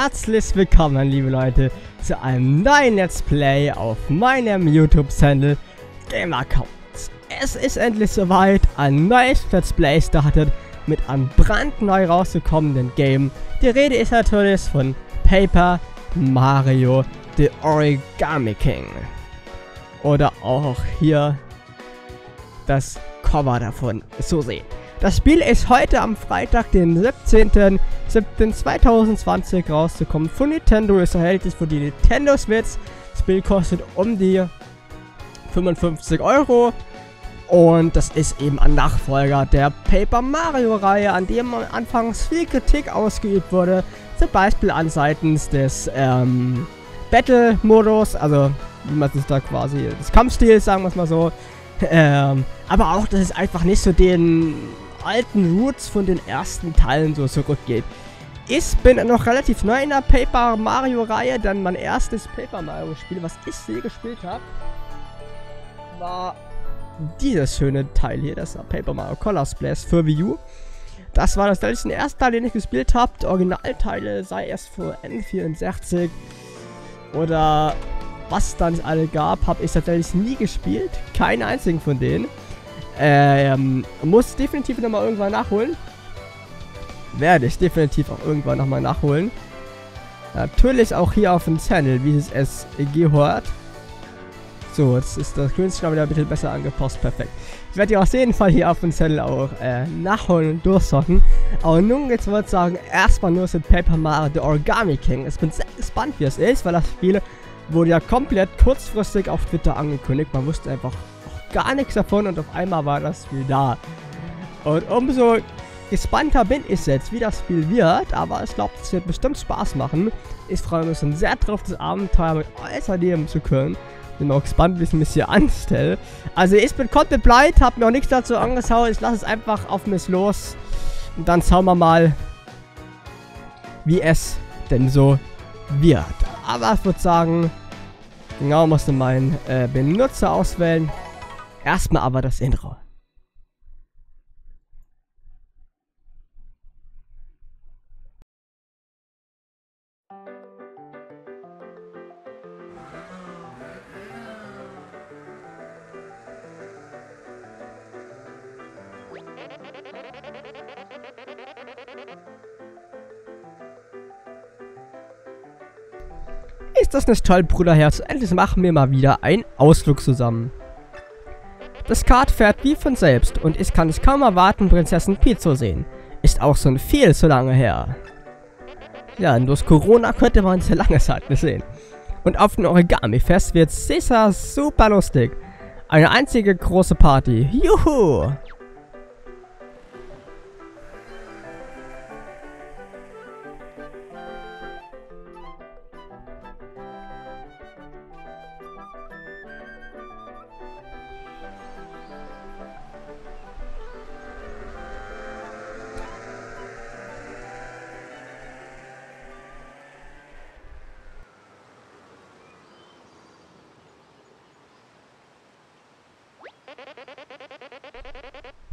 herzlich willkommen, liebe Leute, zu einem neuen Let's Play auf meinem YouTube-Channel GamerCounts. Es ist endlich soweit, ein neues Let's Play startet mit einem brandneu rausgekommenen Game. Die Rede ist natürlich von Paper Mario The Origami King. Oder auch hier das Cover davon so sehen. Das Spiel ist heute am Freitag, den 17.07.2020 rausgekommen. Von Nintendo ist erhältlich für die Nintendo Switch. Das Spiel kostet um die 55 Euro. Und das ist eben ein Nachfolger der Paper Mario Reihe, an dem anfangs viel Kritik ausgeübt wurde. Zum Beispiel an seitens des ähm, Battle-Modus, also wie man es da quasi, des Kampfstils, sagen wir es mal so. Ähm, aber auch, dass es einfach nicht so den alten Roots von den ersten Teilen so zurückgeht. Ich bin noch relativ neu in der Paper Mario Reihe, denn mein erstes Paper Mario Spiel, was ich je gespielt habe, war dieses schöne Teil hier, das war Paper Mario Color Splash für Wii U. Das war das letzte erste Teil, den ich gespielt habe. Die Originalteile sei erst für N64 oder was da nicht alle gab, habe ich tatsächlich nie gespielt. Keinen einzigen von denen. Ähm, muss definitiv nochmal irgendwann nachholen. Werde ich definitiv auch irgendwann nochmal nachholen. Natürlich auch hier auf dem Channel, wie es es gehört. So, jetzt ist das Grünstück wieder ein bisschen besser angepasst. Perfekt. Ich werde ja auf jeden Fall hier auf dem Channel auch äh, nachholen und durchsocken. Aber nun jetzt würde ich sagen, erstmal nur mit Paper Mario The Origami King. Ich bin sehr gespannt, wie es ist, weil das Spiel wurde ja komplett kurzfristig auf Twitter angekündigt. Man wusste einfach gar nichts davon und auf einmal war das Spiel da. Und umso gespannter bin ich jetzt, wie das Spiel wird, aber ich glaube, es wird bestimmt Spaß machen. Ich freue mich schon sehr drauf, das Abenteuer mit euch erleben zu können. Bin auch gespannt, wie ich mich hier anstelle. Also ich bin komplett blind, habe mir auch nichts dazu angeschaut. Ich lasse es einfach auf mich los. Und dann schauen wir mal, wie es denn so wird. Aber ich würde sagen, genau musste mein äh, Benutzer auswählen. Erstmal aber das Intro. Ist das nicht toll, Bruderherz? Endlich machen wir mal wieder einen Ausflug zusammen. Das Kart fährt wie von selbst und ich kann es kaum erwarten, Prinzessin Peach zu sehen. Ist auch schon viel zu lange her. Ja, durch Corona könnte man ja lange Zeit nicht sehen. Und auf dem Origami-Fest wird sicher super lustig. Eine einzige große Party. Juhu!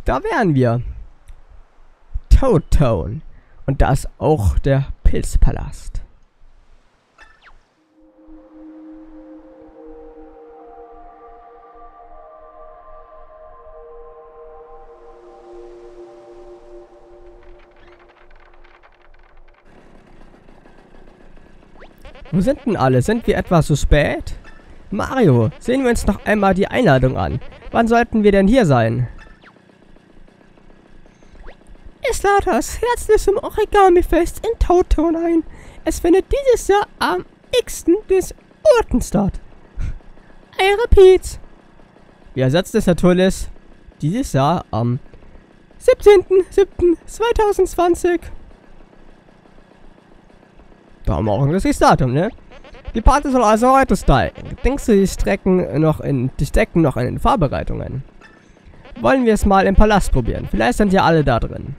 Da wären wir. Toad Town. Und da ist auch der Pilzpalast. Wo sind denn alle? Sind wir etwa zu spät? Mario, sehen wir uns noch einmal die Einladung an. Wann sollten wir denn hier sein? Es lade das herzlich zum Origami-Fest in Tautown ein. Es findet dieses Jahr am x. des Orten statt. Eure Pietz. Wir ersetzt es natürlich dieses Jahr am 17.07.2020. Da morgen das ist Datum, ne? Die Party soll also heute steigen. Denkst du, die Strecken noch in, die stecken noch in den Vorbereitungen? Wollen wir es mal im Palast probieren? Vielleicht sind ja alle da drin.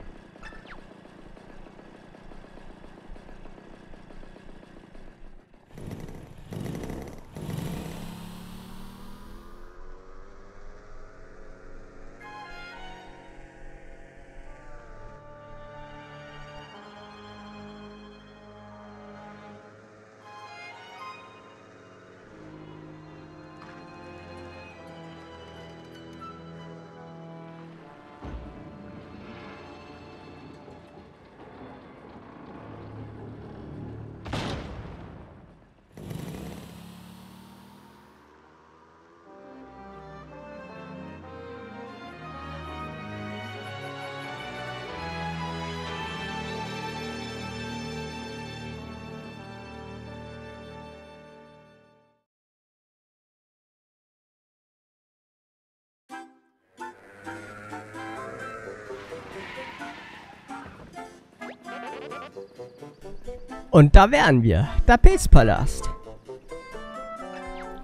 Und da wären wir. Der Pilzpalast.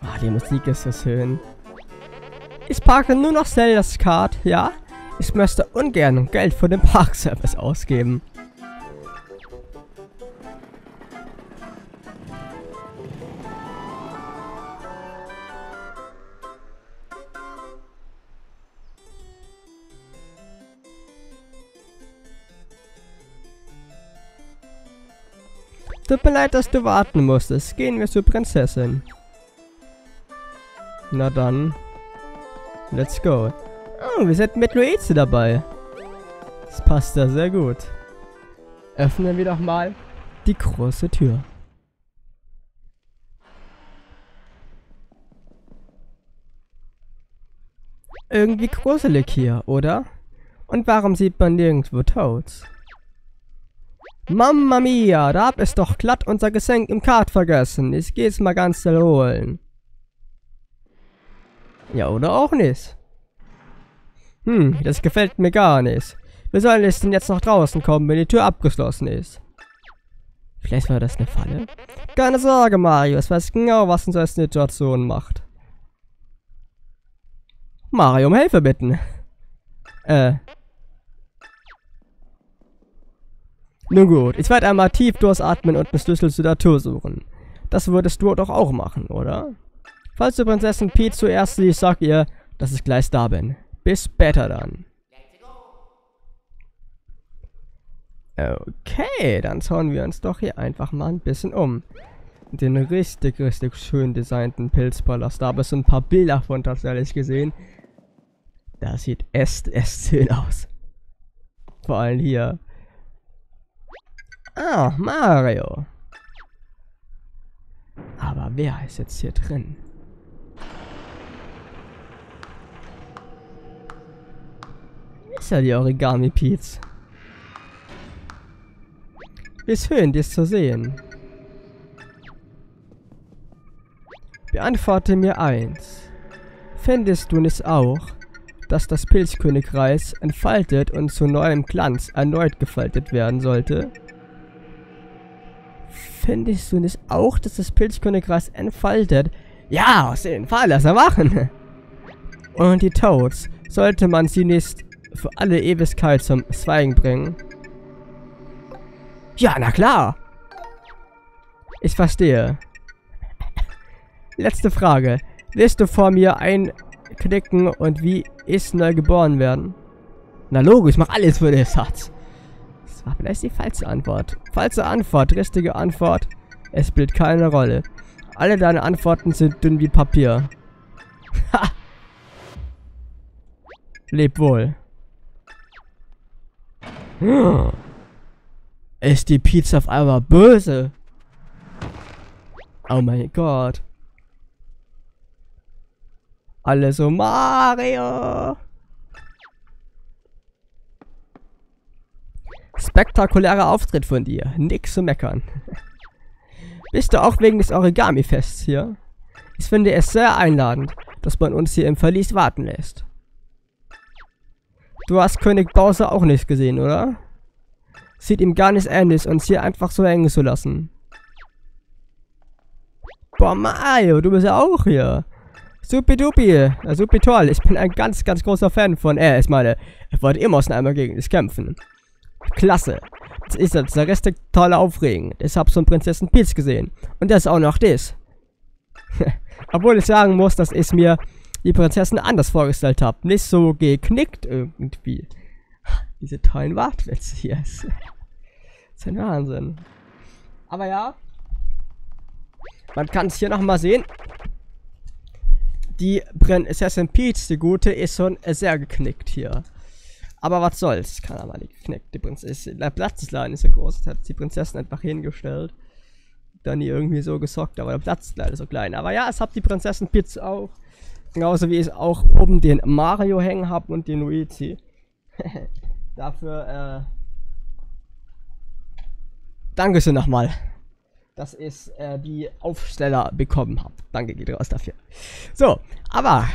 Ah, die Musik ist so schön. Ich parke nur noch Zelda's Card, ja? Ich möchte ungern Geld für den Parkservice ausgeben. Tut mir leid, dass du warten musstest. Gehen wir zur Prinzessin. Na dann. Let's go. Oh, wir sind mit Luize dabei. Das passt da sehr gut. Öffnen wir doch mal die große Tür. Irgendwie gruselig hier, oder? Und warum sieht man nirgendwo Toads? Mamma mia, da hab es doch glatt unser Geschenk im Kart vergessen. Ich geh's mal ganz schnell holen. Ja, oder auch nicht. Hm, das gefällt mir gar nicht. Wir sollen jetzt denn jetzt nach draußen kommen, wenn die Tür abgeschlossen ist. Vielleicht war das eine Falle? Keine Sorge, Mario. Ich weiß genau, was in solchen Situationen macht. Mario um Hilfe bitten. Äh. Nun gut, ich werde einmal tief durchatmen und einen Schlüssel zu der Tür suchen. Das würdest du doch auch machen, oder? Falls du Prinzessin Peach zuerst siehst, sag ihr, dass ich gleich da bin. Bis später dann. Okay, dann schauen wir uns doch hier einfach mal ein bisschen um. Den richtig, richtig schön designten Pilzpalast. Da habe ich so ein paar Bilder von tatsächlich gesehen. Das sieht echt, echt schön aus. Vor allem hier. Ah, Mario. Aber wer ist jetzt hier drin? Ist ja die Origami Pete's. Wie schön, dies zu sehen. Beantworte mir eins. Fändest du nicht auch, dass das Pilzkönigreich entfaltet und zu neuem Glanz erneut gefaltet werden sollte? Fändest du nicht auch, dass das Pilzkönigreich entfaltet? Ja, aus dem Fall, lass er machen. Und die Toads, sollte man sie nicht für alle Ewigkeit zum Schweigen bringen? Ja, na klar. Ich verstehe. Letzte Frage. Willst du vor mir einknicken und wie ist neu geboren werden? Na logisch, mach alles für den Satz. Das war vielleicht die falsche Antwort. Falsche Antwort, richtige Antwort. Es spielt keine Rolle. Alle deine Antworten sind dünn wie Papier. Ha! Leb wohl. Ist die Pizza auf einmal böse? Oh mein Gott. Alle so Mario. Spektakulärer Auftritt von dir. Nix zu meckern. Bist du auch wegen des Origami-Fests hier? Ich finde es sehr einladend, dass man uns hier im Verlies warten lässt. Du hast König Bowser auch nicht gesehen, oder? Sieht ihm gar nicht ähnlich, uns hier einfach so hängen zu lassen. Boah, Mario, du bist ja auch hier. Ja, supi toll. Ich bin ein ganz, ganz großer Fan von, äh, ich meine, ich wollte immer aus einmal gegen dich kämpfen. Klasse. Das ist jetzt der Rest tolle Aufregen. Ich hab so einen Prinzessin Peach gesehen. Und das ist auch noch das. Obwohl ich sagen muss, dass ich mir die Prinzessin anders vorgestellt habe. Nicht so geknickt irgendwie. Diese tollen Wortwitze hier. Das ist ein Wahnsinn. Aber ja. Man kann es hier nochmal sehen. Die Prinzessin Peach, die gute, ist schon sehr geknickt hier. Aber was soll's, kann aber nicht geknickt. Die Prinzessin, der Platz ist leider nicht so groß. Hat die Prinzessin einfach hingestellt. Dann nie irgendwie so gesockt, aber der Platz ist leider so klein. Aber ja, es hat die Prinzessin Peach auch. Genauso wie ich auch oben den Mario hängen habe und den Luigi. Dafür, äh. Dankeschön nochmal. Dass ich äh, die Aufsteller bekommen habe. Danke geht raus dafür. So, aber.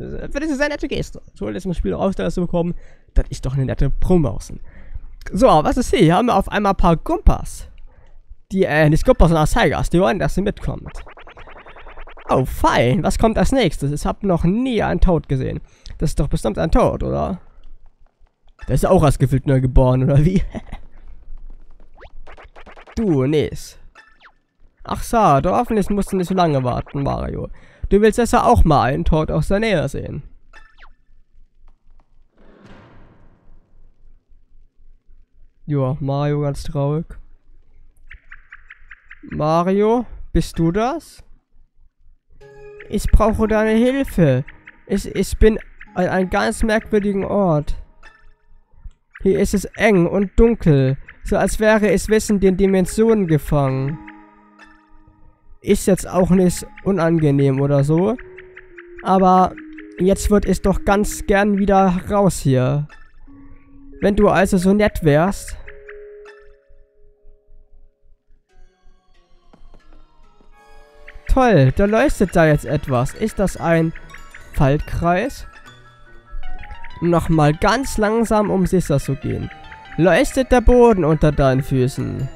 Für diese sehr nette Geste. So, jetzt ein Spiel Aufsteller zu bekommen, das ist doch eine nette Promotion. So, was ist hier? Hier haben wir auf einmal ein paar Gumpas. die, äh, die Skuppers und Asaigas, die wollen, dass sie mitkommt. Oh, fein. Was kommt als nächstes? Ich habe noch nie einen Tod gesehen. Das ist doch bestimmt ein Tod, oder? Der ist auch als gefühlt neu geboren, oder wie? du, Nes. Ach so, du hoffentlich musst du nicht so lange warten, Mario. Du willst ja auch mal einen Tod aus der Nähe sehen. Ja, Mario ganz traurig. Mario, bist du das? Ich brauche deine Hilfe. Ich, ich bin an einem ganz merkwürdigen Ort. Hier ist es eng und dunkel, so als wäre es Wissen den Dimensionen gefangen. Ist jetzt auch nicht unangenehm oder so, aber jetzt wird es doch ganz gern wieder raus hier. Wenn du also so nett wärst. Toll, da leuchtet da jetzt etwas. Ist das ein Faltkreis? Nochmal ganz langsam, um sicher zu gehen. Leuchtet der Boden unter deinen Füßen?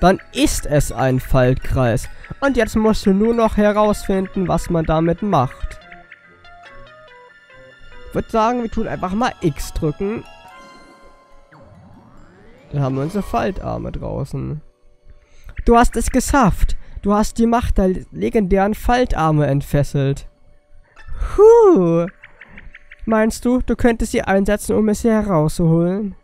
Dann ist es ein Faltkreis. Und jetzt musst du nur noch herausfinden, was man damit macht. Ich würde sagen, wir tun einfach mal X drücken. Dann haben wir unsere Faltarme draußen. Du hast es geschafft. Du hast die Macht der legendären Faltarme entfesselt. Huh. Meinst du, du könntest sie einsetzen, um es hier herauszuholen?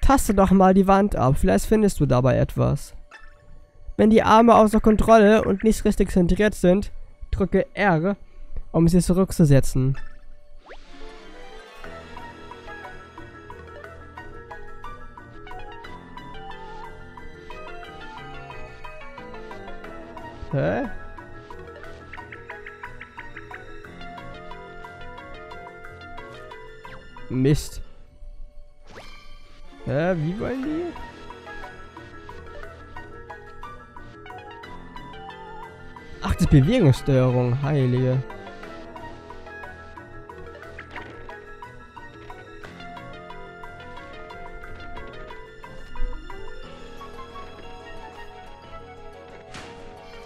Taste doch mal die Wand ab, vielleicht findest du dabei etwas. Wenn die Arme außer Kontrolle und nicht richtig zentriert sind, drücke R, um sie zurückzusetzen. Hä? Mist. Hä, wie wollen die? Ach, ist Bewegungssteuerung, heilige.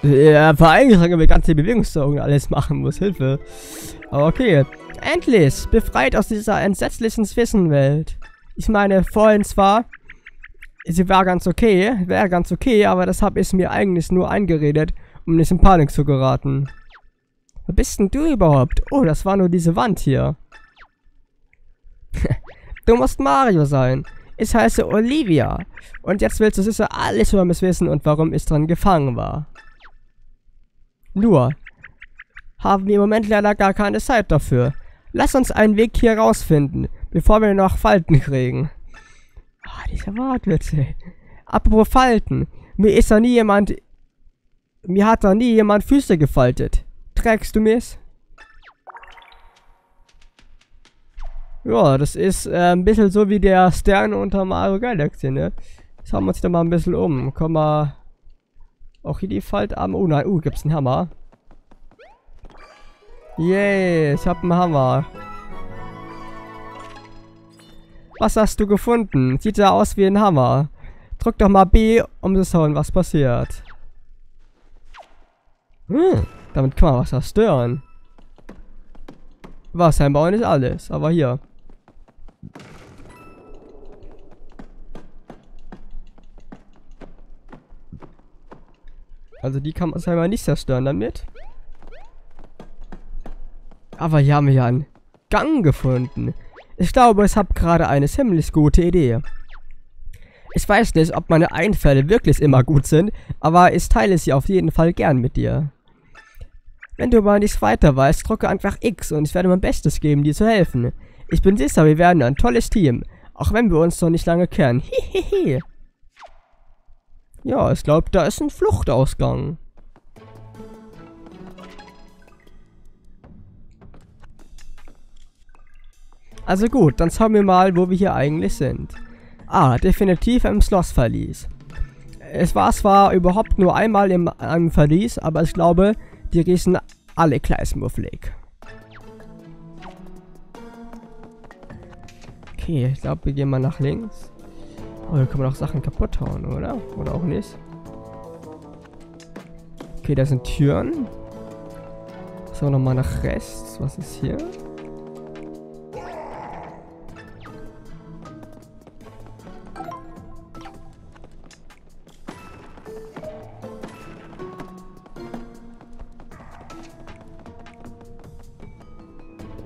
Ja, vor allem sagen wir ganze Bewegungssteuerung alles machen muss. Hilfe. Aber okay. Endlich! Befreit aus dieser entsetzlichen Zwischenwelt. Ich meine, vorhin zwar, sie war ganz okay, wäre ganz okay, aber das habe ich mir eigentlich nur eingeredet, um nicht in Panik zu geraten. Wer bist denn du überhaupt? Oh, das war nur diese Wand hier. du musst Mario sein. Ich heiße Olivia. Und jetzt willst du sicher alles über mich wissen und warum ich dran gefangen war. Nur haben wir im Moment leider gar keine Zeit dafür. Lass uns einen Weg hier rausfinden, bevor wir noch Falten kriegen. Ah, diese Wortwitze. Apropos Falten. Mir ist da nie jemand... Mir hat da nie jemand Füße gefaltet. Trägst du mich? Ja, das ist äh, ein bisschen so wie der Stern unter Mario Galaxy, ne? Schauen wir uns da mal ein bisschen um. Komm mal... Auch hier die Faltarme. Oh nein, uh, gibt's einen Hammer. Yay, ich hab einen Hammer. Was hast du gefunden? Sieht ja aus wie ein Hammer. Drück doch mal B, um zu schauen, was passiert. Hm, damit kann man was zerstören. Was, ein Bauen ist alles, aber hier. Also die kann man scheinbar nicht zerstören damit. Aber hier haben wir ja einen Gang gefunden. Ich glaube, ich habe gerade eine ziemlich gute Idee. Ich weiß nicht, ob meine Einfälle wirklich immer gut sind, aber ich teile sie auf jeden Fall gern mit dir. Wenn du mal nichts weiter weißt, drücke einfach X und ich werde mein Bestes geben, dir zu helfen. Ich bin sicher, wir werden ein tolles Team, auch wenn wir uns noch nicht lange kennen. Hihihi. Ja, ich glaube, da ist ein Fluchtausgang. Also gut, dann schauen wir mal, wo wir hier eigentlich sind. Ah, definitiv im Schlossverlies. Es war zwar überhaupt nur einmal in einem Verlies, aber ich glaube, die riechen alle gleich Okay, ich glaube, wir gehen mal nach links. Oh, hier kann man auch Sachen kaputt hauen, oder? Oder auch nicht? Okay, da sind Türen. So, nochmal nach rechts. Was ist hier?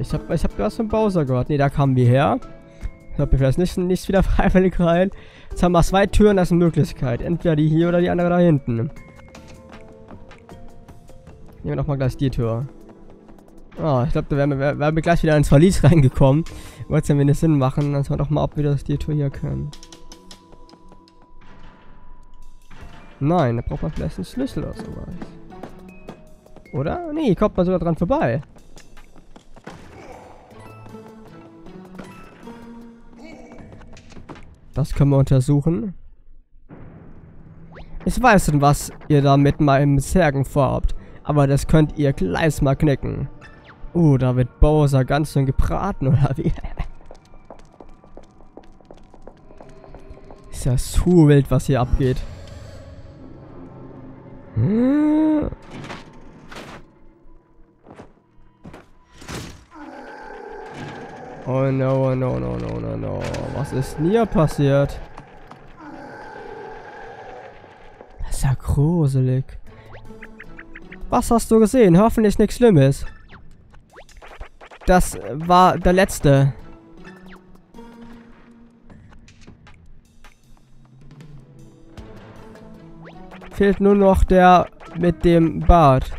Ich hab, ich hab was von Bowser gehört. Ne, da kamen wir her. Ich hab vielleicht nicht, nicht wieder freiwillig rein. Jetzt haben wir zwei Türen als Möglichkeit. Entweder die hier oder die andere da hinten. Nehmen wir nochmal gleich die Tür. Oh, ich glaube, da wären wir, wären wir gleich wieder ins Verlies reingekommen. Wollte ja wenig Sinn machen. Dann schauen wir doch mal, ob wir das die Tür hier können. Nein, da braucht man vielleicht einen Schlüssel oder sowas. Oder? Nee, kommt man sogar dran vorbei. Das können wir untersuchen. Ich weiß schon, was ihr da mit meinem Zergen vorhabt. Aber das könnt ihr gleich mal knicken. Uh, da wird Bowser ganz schön gebraten, oder wie? Ist ja so wild, was hier abgeht. Oh no, oh no, no, no, no, no. Was ist denn hier passiert? Das ist ja gruselig. Was hast du gesehen? Hoffentlich nichts Schlimmes. Das war der letzte. Fehlt nur noch der mit dem Bart.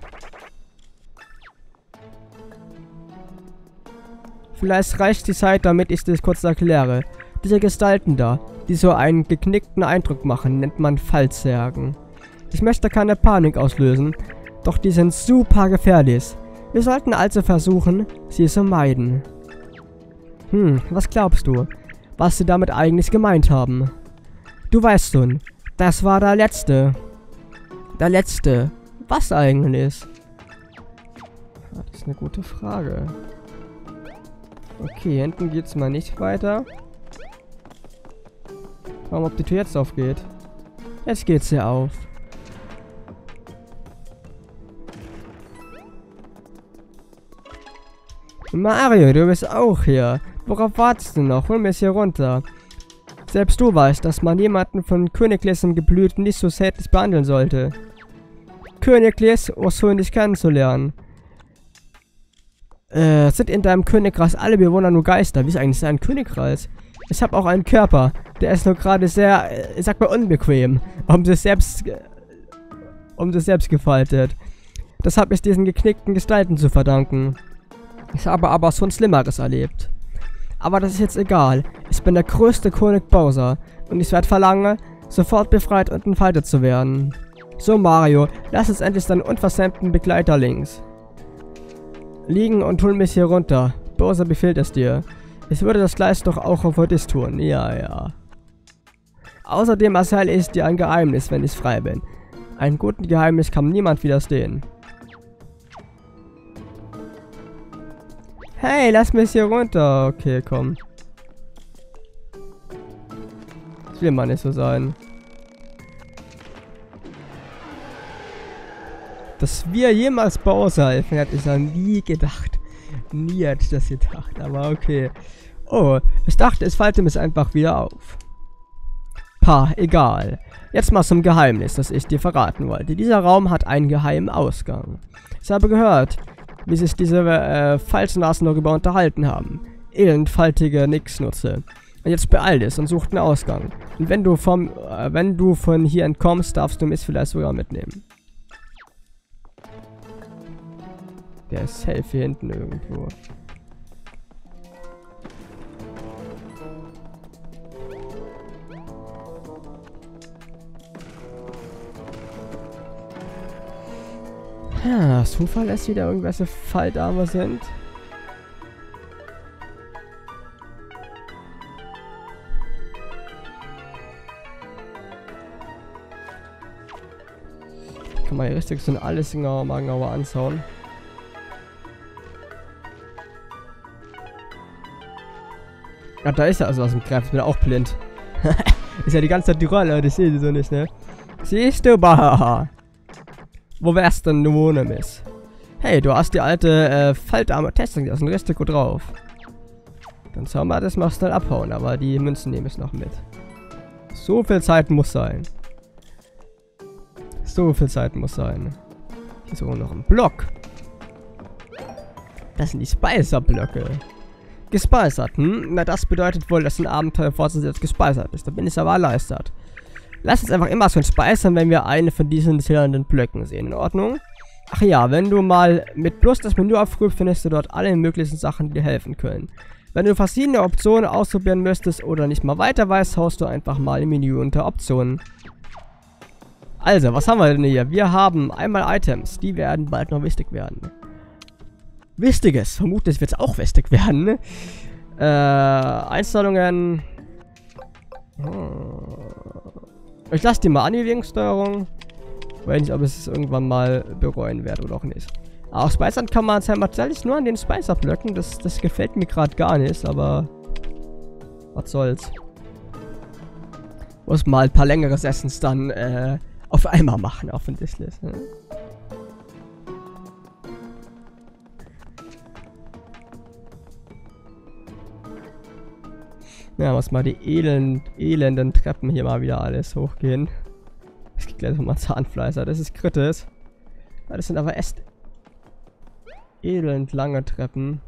Vielleicht reicht die Zeit, damit ich das kurz erkläre. Diese Gestalten da, die so einen geknickten Eindruck machen, nennt man Fallzergen. Ich möchte keine Panik auslösen, doch die sind super gefährlich. Wir sollten also versuchen, sie zu meiden. Hm, was glaubst du, was sie damit eigentlich gemeint haben? Du weißt schon, das war der letzte. Der letzte. Was eigentlich? Das ist eine gute Frage. Okay, hinten geht's mal nicht weiter. Warum ob die Tür jetzt aufgeht? Jetzt geht's hier auf. Mario, du bist auch hier. Worauf wartest du noch? Hol mir es hier runter. Selbst du weißt, dass man jemanden von königlichem Geblüt nicht so selten behandeln sollte. Königlich, um so dich kennenzulernen. Äh, sind in deinem Königreich alle Bewohner nur Geister? Wie ist eigentlich ein Königreich? Ich habe auch einen Körper. Der ist nur gerade sehr, äh, ich sag mal, unbequem. Um sich selbst, äh, um sich selbst gefaltet. Das habe ich diesen geknickten Gestalten zu verdanken. Ich habe aber schon Schlimmeres erlebt. Aber das ist jetzt egal. Ich bin der größte König Bowser. Und ich werde verlangen, sofort befreit und entfaltet zu werden. So Mario, lass uns endlich deinen unversämten Begleiter links liegen und hol mich hier runter. Bowser befiehlt es dir. Ich würde das gleich doch auch auf Otis tun. Ja, ja. Außerdem erzähle ich dir ein Geheimnis, wenn ich frei bin. Ein guten Geheimnis kann niemand widerstehen. Hey, lass mich hier runter. Okay, komm. Das will mal nicht so sein. Dass wir jemals Bowser helfen, hätte ich noch nie gedacht. Nie hätte ich das gedacht, aber okay. Oh, ich dachte, es fällt mir einfach wieder auf. Pa, egal. Jetzt mal zum Geheimnis, das ich dir verraten wollte. Dieser Raum hat einen geheimen Ausgang. Ich habe gehört, wie sich diese äh, Falschnasen darüber unterhalten haben. Elendfaltige Nixnutze. Und jetzt beeil dich und such einen Ausgang. Und wenn du vom, äh, wenn du von hier entkommst, darfst du mich vielleicht sogar mitnehmen. Der ist safe hier hinten irgendwo. Ja, Zufall, dass wieder irgendwelche Falldame sind. Kann man hier richtig so alles mal genauer anschauen. Ja, da ist ja also was im Greif. Ich bin auch blind. Ist ja die ganze Zeit die Rolle, das sehe ich so nicht, ne? Siehst du, bah. Wo wärst denn du ohne Miss? Hey, du hast die alte äh, Faltarme die ist ein richtig gut drauf. Dann sollen wir das mal schnell abhauen, aber die Münzen nehme ich noch mit. So viel Zeit muss sein. So viel Zeit muss sein. Hier ist sogar noch ein Block. Das sind die Spicer-Blöcke. Gespeichert, hm? Na, das bedeutet wohl, dass ein Abenteuer fortgesetzt gespeichert ist. Da bin ich aber erleichtert. Lass uns einfach immer schon speichern, wenn wir eine von diesen zählenden Blöcken sehen. In Ordnung? Ach ja, wenn du mal mit Plus das Menü aufrufst, findest du dort alle möglichen Sachen, die dir helfen können. Wenn du verschiedene Optionen ausprobieren möchtest oder nicht mal weiter weißt, haust du einfach mal im Menü unter Optionen. Also, was haben wir denn hier? Wir haben einmal Items, die werden bald noch wichtig werden. Wichtiges, vermutlich wird es auch wichtig werden. Ne? Äh, Einstellungen. Hm. Ich lasse die mal an, die Bewegungssteuerung. Weiß nicht, ob ich es irgendwann mal bereuen werde oder auch nicht. Auch speichern kann man es halt tatsächlich nur an den Spicer-Blöcken. Das, das gefällt mir gerade gar nicht, aber was soll's. Muss mal ein paar längere Sessions dann äh, auf einmal machen, offensichtlich. Ne? Ja, muss mal die elend, elenden Treppen hier mal wieder alles hochgehen. Es gibt gleich nochmal Zahnfleißer, das ist kritisch. Das sind aber echt elend lange Treppen.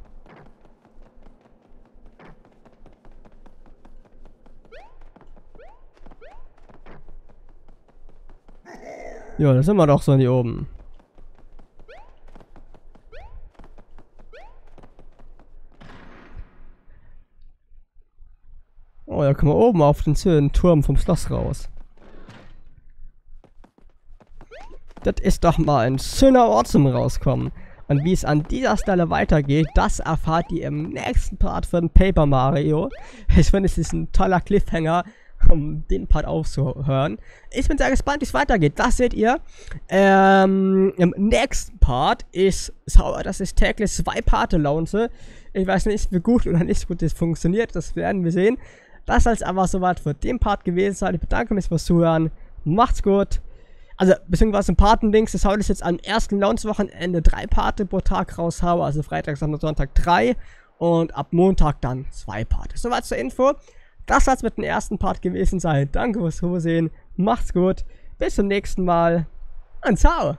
Ja, da sind wir doch so hier oben. Da kommen wir oben auf den schönen Turm vom Schloss raus. Das ist doch mal ein schöner Ort zum Rauskommen. Und wie es an dieser Stelle weitergeht, das erfahrt ihr im nächsten Part von Paper Mario. Ich finde, es ist ein toller Cliffhanger, um den Part aufzuhören. Ich bin sehr gespannt, wie es weitergeht. Das seht ihr. Ähm, Im nächsten Part ist sauer, dass ich täglich zwei Parte launche. Ich weiß nicht, wie gut oder nicht gut das funktioniert. Das werden wir sehen. Das soll es aber soweit für den Part gewesen sein. Ich bedanke mich fürs Zuhören. Macht's gut. Also, beziehungsweise ein Paten-Dings, das haue ich jetzt am ersten Launch-Wochenende drei Parte pro Tag raushaue. Also Freitag, Samstag, Sonntag drei. Und ab Montag dann zwei Parte. Soweit zur Info. Das soll es mit dem ersten Part gewesen sein. Danke fürs Zusehen. Macht's gut. Bis zum nächsten Mal. Und ciao.